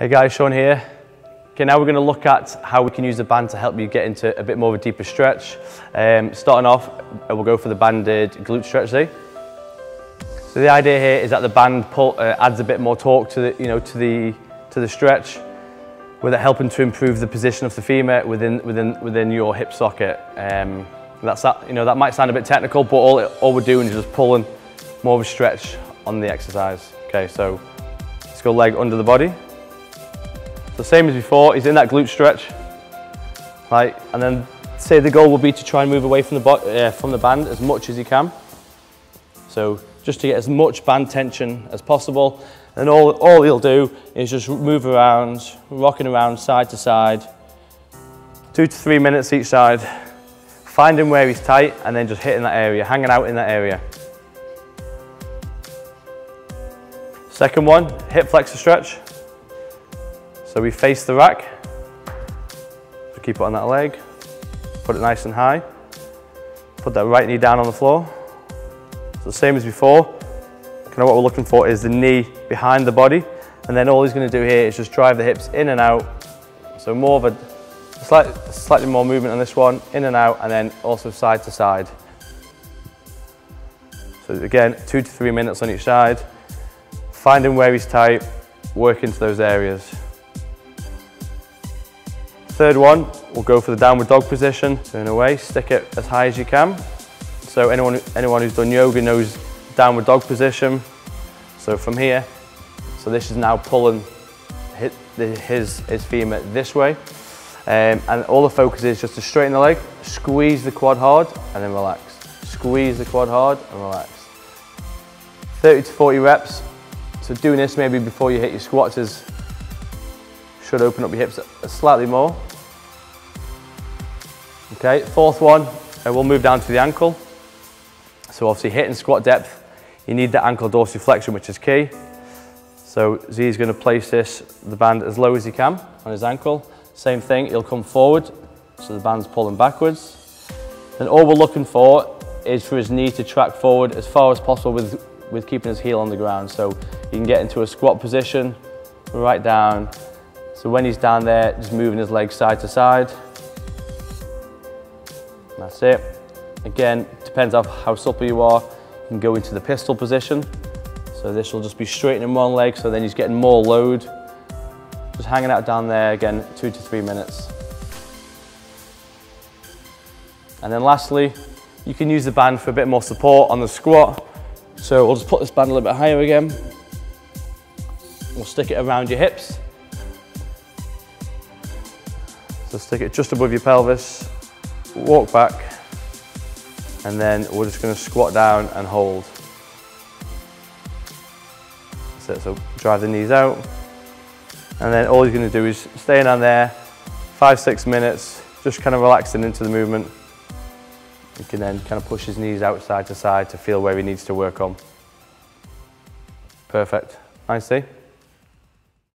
Hey guys, Sean here. Okay, now we're going to look at how we can use the band to help you get into a bit more of a deeper stretch. Um, starting off, uh, we'll go for the banded glute stretch there. So the idea here is that the band pull, uh, adds a bit more torque to the, you know, to the, to the stretch, with it helping to improve the position of the femur within, within, within your hip socket. Um, that's that, you know, that might sound a bit technical, but all, it, all we're doing is just pulling more of a stretch on the exercise. Okay, so let's go leg under the body. So same as before, he's in that glute stretch, right? And then say the goal will be to try and move away from the, uh, from the band as much as you can. So just to get as much band tension as possible. And all, all he'll do is just move around, rocking around side to side, two to three minutes each side, finding where he's tight and then just hitting that area, hanging out in that area. Second one, hip flexor stretch. So we face the rack, so keep it on that leg, put it nice and high, put that right knee down on the floor. So same as before, kind of what we're looking for is the knee behind the body, and then all he's going to do here is just drive the hips in and out. So more of a slight, slightly more movement on this one, in and out, and then also side to side. So again, two to three minutes on each side, finding where he's tight, work into those areas. Third one, we'll go for the downward dog position. Turn away, stick it as high as you can. So anyone, anyone who's done yoga knows downward dog position. So from here, so this is now pulling his, his femur this way. Um, and all the focus is just to straighten the leg, squeeze the quad hard, and then relax. Squeeze the quad hard and relax. 30 to 40 reps. So doing this maybe before you hit your squats is should open up your hips slightly more. Okay, fourth one, we'll move down to the ankle. So obviously hitting squat depth, you need that ankle dorsiflexion, which is key. So Z is going to place this, the band as low as he can on his ankle. Same thing, he'll come forward, so the band's pulling backwards. Then all we're looking for is for his knee to track forward as far as possible with, with keeping his heel on the ground. So you can get into a squat position, right down. So when he's down there, just moving his legs side to side. That's it. Again, depends on how supple you are. You can go into the pistol position. So this will just be straightening one leg, so then he's getting more load. Just hanging out down there, again, two to three minutes. And then lastly, you can use the band for a bit more support on the squat. So we'll just put this band a little bit higher again. We'll stick it around your hips. So stick it just above your pelvis walk back, and then we're just going to squat down and hold. So drive the knees out, and then all you're going to do is stay down there, five, six minutes, just kind of relaxing into the movement. He can then kind of push his knees out side to side to feel where he needs to work on. Perfect. Nice, see?